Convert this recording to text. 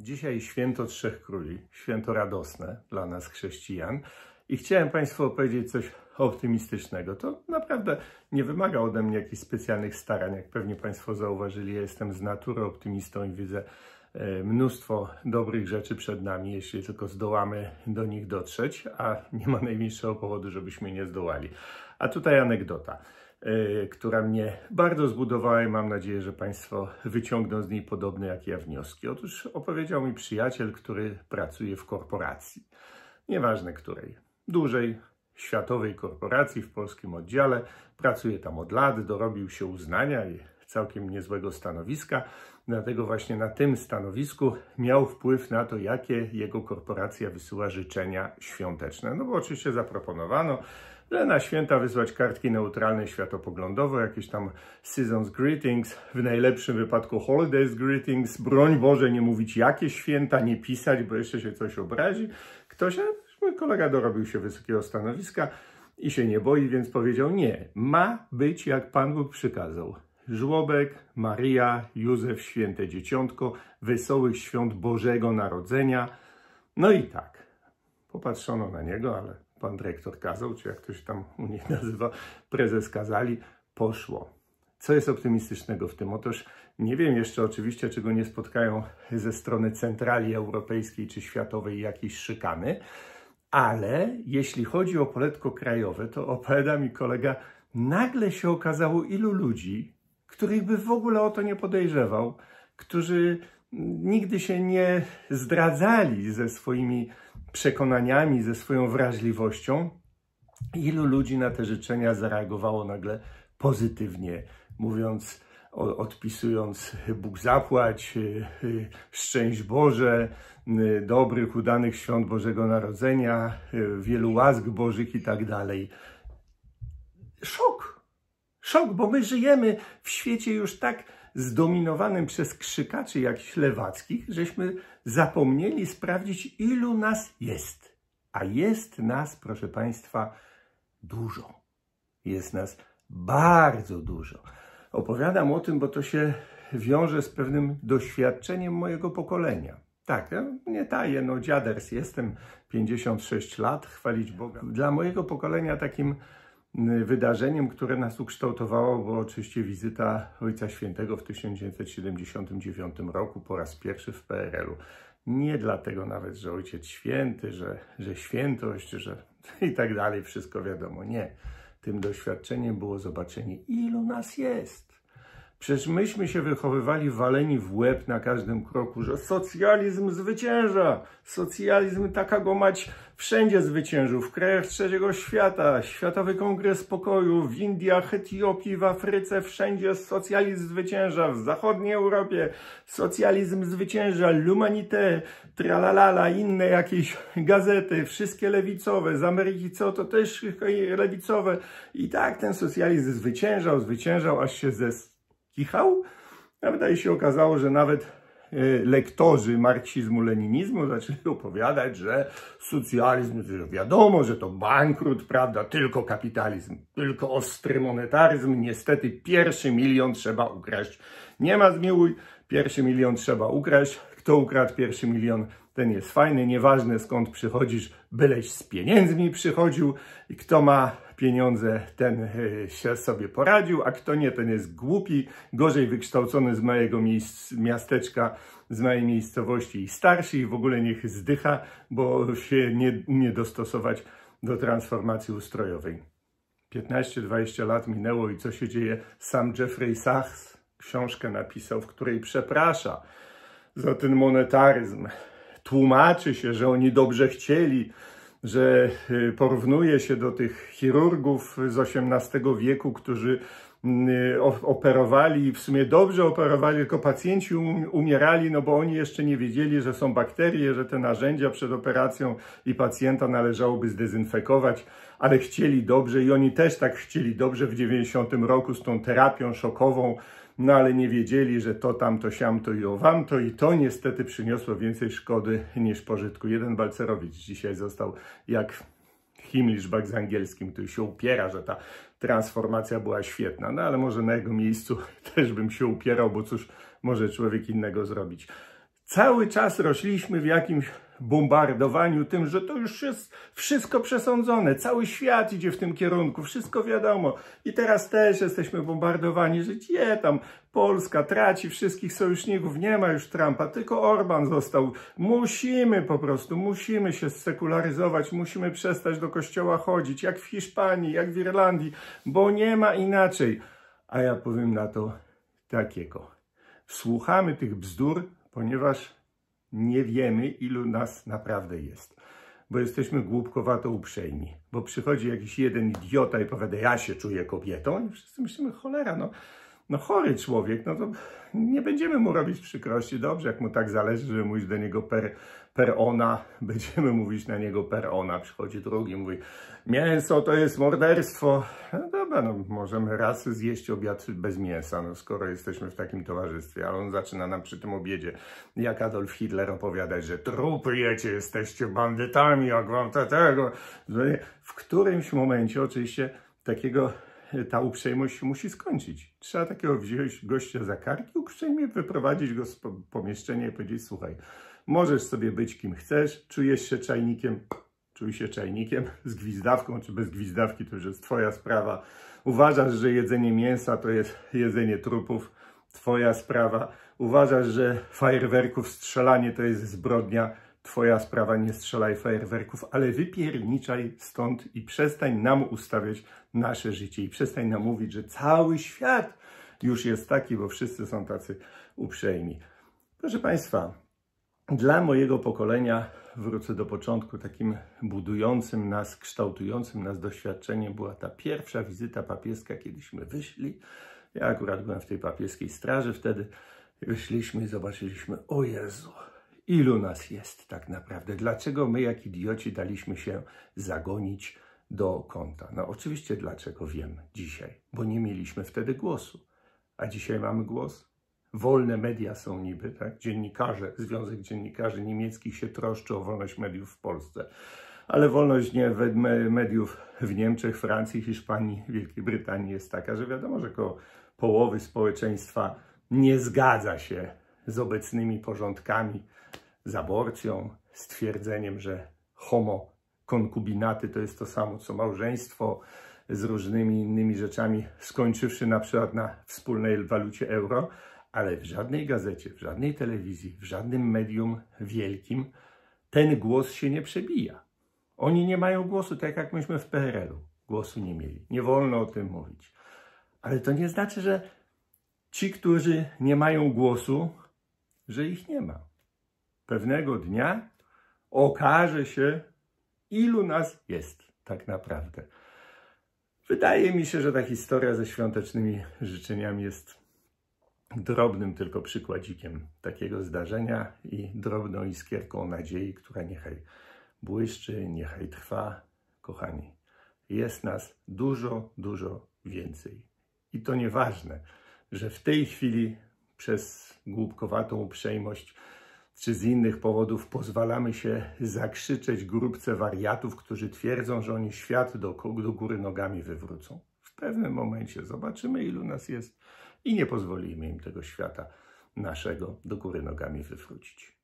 Dzisiaj święto Trzech Króli, święto radosne dla nas chrześcijan i chciałem Państwu opowiedzieć coś optymistycznego. To naprawdę nie wymaga ode mnie jakichś specjalnych starań, jak pewnie Państwo zauważyli. Ja jestem z natury optymistą i widzę e, mnóstwo dobrych rzeczy przed nami, jeśli tylko zdołamy do nich dotrzeć, a nie ma najmniejszego powodu, żebyśmy nie zdołali. A tutaj anegdota. E, która mnie bardzo zbudowała i mam nadzieję, że Państwo wyciągną z niej podobne jak ja wnioski. Otóż opowiedział mi przyjaciel, który pracuje w korporacji, nieważne której, dużej, światowej korporacji w polskim oddziale, pracuje tam od lat, dorobił się uznania i całkiem niezłego stanowiska, dlatego właśnie na tym stanowisku miał wpływ na to, jakie jego korporacja wysyła życzenia świąteczne. No bo oczywiście zaproponowano, że na święta wysłać kartki neutralne światopoglądowo, jakieś tam seasons greetings, w najlepszym wypadku holidays greetings, broń Boże nie mówić jakie święta, nie pisać, bo jeszcze się coś obrazi. Ktoś, mój kolega dorobił się wysokiego stanowiska i się nie boi, więc powiedział nie, ma być jak Pan Bóg przykazał. Żłobek, Maria, Józef, święte dzieciątko, wesołych świąt Bożego Narodzenia. No i tak, popatrzono na niego, ale pan dyrektor kazał, czy jak ktoś tam u nich nazywa, prezes kazali, poszło. Co jest optymistycznego w tym? Otóż nie wiem jeszcze oczywiście, czego nie spotkają ze strony centrali europejskiej czy światowej jakiejś szykany, ale jeśli chodzi o poletko krajowe, to opowiada mi kolega, nagle się okazało ilu ludzi, których by w ogóle o to nie podejrzewał, którzy nigdy się nie zdradzali ze swoimi przekonaniami, ze swoją wrażliwością, ilu ludzi na te życzenia zareagowało nagle pozytywnie, mówiąc, odpisując Bóg zapłać, y, y, szczęść Boże, y, dobrych, udanych świąt Bożego Narodzenia, wielu łask Bożych i tak dalej. Szok! Szok, bo my żyjemy w świecie już tak zdominowanym przez krzykaczy jakichś lewackich, żeśmy zapomnieli sprawdzić, ilu nas jest. A jest nas, proszę Państwa, dużo. Jest nas bardzo dużo. Opowiadam o tym, bo to się wiąże z pewnym doświadczeniem mojego pokolenia. Tak, ja nie taję, no dziaders jestem, 56 lat, chwalić Boga. Dla mojego pokolenia takim wydarzeniem, które nas ukształtowało, była oczywiście wizyta Ojca Świętego w 1979 roku po raz pierwszy w PRL-u. Nie dlatego nawet, że Ojciec Święty, że, że świętość, że i tak dalej, wszystko wiadomo. Nie. Tym doświadczeniem było zobaczenie, ilu nas jest. Przecież myśmy się wychowywali waleni w łeb na każdym kroku, że socjalizm zwycięża. Socjalizm taka go mać wszędzie zwyciężył. W krajach trzeciego świata, Światowy Kongres Pokoju, w Indiach, Etiopii, w Afryce, wszędzie socjalizm zwycięża. W zachodniej Europie socjalizm zwycięża. L'Humanité, tralalala, inne jakieś gazety, wszystkie lewicowe. Z Ameryki co, to też lewicowe. I tak ten socjalizm zwyciężał, zwyciężał, aż się ze kichał. A wydaje się okazało, że nawet e, lektorzy marksizmu, leninizmu zaczęli opowiadać, że socjalizm, że wiadomo, że to bankrut, prawda, tylko kapitalizm, tylko ostry monetaryzm, niestety pierwszy milion trzeba ukraść. Nie ma zmiłuj, pierwszy milion trzeba ukraść. Kto ukradł pierwszy milion, ten jest fajny, nieważne skąd przychodzisz, byleś z pieniędzmi przychodził i kto ma pieniądze, ten e, się sobie poradził, a kto nie, ten jest głupi, gorzej wykształcony z mojego miasteczka, z mojej miejscowości i starszy i w ogóle niech zdycha, bo się nie, nie dostosować do transformacji ustrojowej. 15-20 lat minęło i co się dzieje? Sam Jeffrey Sachs książkę napisał, w której przeprasza za ten monetaryzm. Tłumaczy się, że oni dobrze chcieli, że y, porównuje się do tych chirurgów z XVIII wieku, którzy y, operowali, w sumie dobrze operowali, tylko pacjenci um, umierali, no bo oni jeszcze nie wiedzieli, że są bakterie, że te narzędzia przed operacją i pacjenta należałoby zdezynfekować, ale chcieli dobrze i oni też tak chcieli dobrze w 90 roku z tą terapią szokową, no ale nie wiedzieli, że to tamto, siamto i owamto i to niestety przyniosło więcej szkody niż pożytku. Jeden Balcerowicz dzisiaj został jak Himmliszbach z angielskim, który się upiera, że ta transformacja była świetna. No ale może na jego miejscu też bym się upierał, bo cóż może człowiek innego zrobić. cały czas rośliśmy w jakimś bombardowaniu tym, że to już jest wszystko przesądzone, cały świat idzie w tym kierunku, wszystko wiadomo. I teraz też jesteśmy bombardowani, że gdzie tam Polska traci wszystkich sojuszników, nie ma już Trumpa, tylko Orban został. Musimy po prostu, musimy się sekularyzować, musimy przestać do kościoła chodzić, jak w Hiszpanii, jak w Irlandii, bo nie ma inaczej. A ja powiem na to takiego. Słuchamy tych bzdur, ponieważ nie wiemy, ilu nas naprawdę jest. Bo jesteśmy głupkowato uprzejmi. Bo przychodzi jakiś jeden idiota i powiada, ja się czuję kobietą. I wszyscy myślimy, cholera, no, no chory człowiek, no to nie będziemy mu robić przykrości. Dobrze, jak mu tak zależy, żeby mówić do niego per, per ona, będziemy mówić na niego per ona. Przychodzi drugi, mówi, mięso to jest morderstwo. No dobra, no możemy raz zjeść obiad bez mięsa, no skoro jesteśmy w takim towarzystwie. Ale on zaczyna nam przy tym obiedzie, jak Adolf Hitler opowiadać, że trupy jecie, jesteście bandytami, jak wam to tego. W którymś momencie oczywiście takiego ta uprzejmość musi skończyć. Trzeba takiego wziąć gościa za karki, uprzejmie wyprowadzić go z pomieszczenia i powiedzieć, słuchaj, możesz sobie być kim chcesz, czujesz się czajnikiem, czuj się czajnikiem, z gwizdawką czy bez gwizdawki, to już jest twoja sprawa. Uważasz, że jedzenie mięsa to jest jedzenie trupów, twoja sprawa. Uważasz, że fajerwerków strzelanie to jest zbrodnia, Twoja sprawa, nie strzelaj fajerwerków, ale wypierniczaj stąd i przestań nam ustawiać nasze życie i przestań nam mówić, że cały świat już jest taki, bo wszyscy są tacy uprzejmi. Proszę Państwa, dla mojego pokolenia, wrócę do początku, takim budującym nas, kształtującym nas doświadczeniem była ta pierwsza wizyta papieska, kiedyśmy wyszli. Ja akurat byłem w tej papieskiej straży wtedy. Wyszliśmy i zobaczyliśmy, o Jezu, ilu nas jest tak naprawdę? Dlaczego my, jak idioci, daliśmy się zagonić do kąta? No oczywiście dlaczego wiem dzisiaj, bo nie mieliśmy wtedy głosu. A dzisiaj mamy głos? Wolne media są niby, tak? Dziennikarze, Związek Dziennikarzy Niemieckich się troszczy o wolność mediów w Polsce. Ale wolność nie, mediów w Niemczech, Francji, Hiszpanii, Wielkiej Brytanii jest taka, że wiadomo, że około połowy społeczeństwa nie zgadza się z obecnymi porządkami, z aborcją, z twierdzeniem, że homo konkubinaty to jest to samo co małżeństwo, z różnymi innymi rzeczami, skończywszy na przykład na wspólnej walucie euro, ale w żadnej gazecie, w żadnej telewizji, w żadnym medium wielkim ten głos się nie przebija. Oni nie mają głosu, tak jak myśmy w PRL-u. Głosu nie mieli. Nie wolno o tym mówić. Ale to nie znaczy, że ci, którzy nie mają głosu, że ich nie ma. Pewnego dnia okaże się, ilu nas jest tak naprawdę. Wydaje mi się, że ta historia ze świątecznymi życzeniami jest drobnym tylko przykładzikiem takiego zdarzenia i drobną iskierką nadziei, która niechaj błyszczy, niechaj trwa. Kochani, jest nas dużo, dużo więcej. I to nieważne, że w tej chwili przez głupkowatą uprzejmość czy z innych powodów pozwalamy się zakrzyczeć grupce wariatów, którzy twierdzą, że oni świat do, do góry nogami wywrócą. W pewnym momencie zobaczymy, ilu nas jest i nie pozwolimy im tego świata naszego do góry nogami wywrócić.